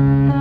Don't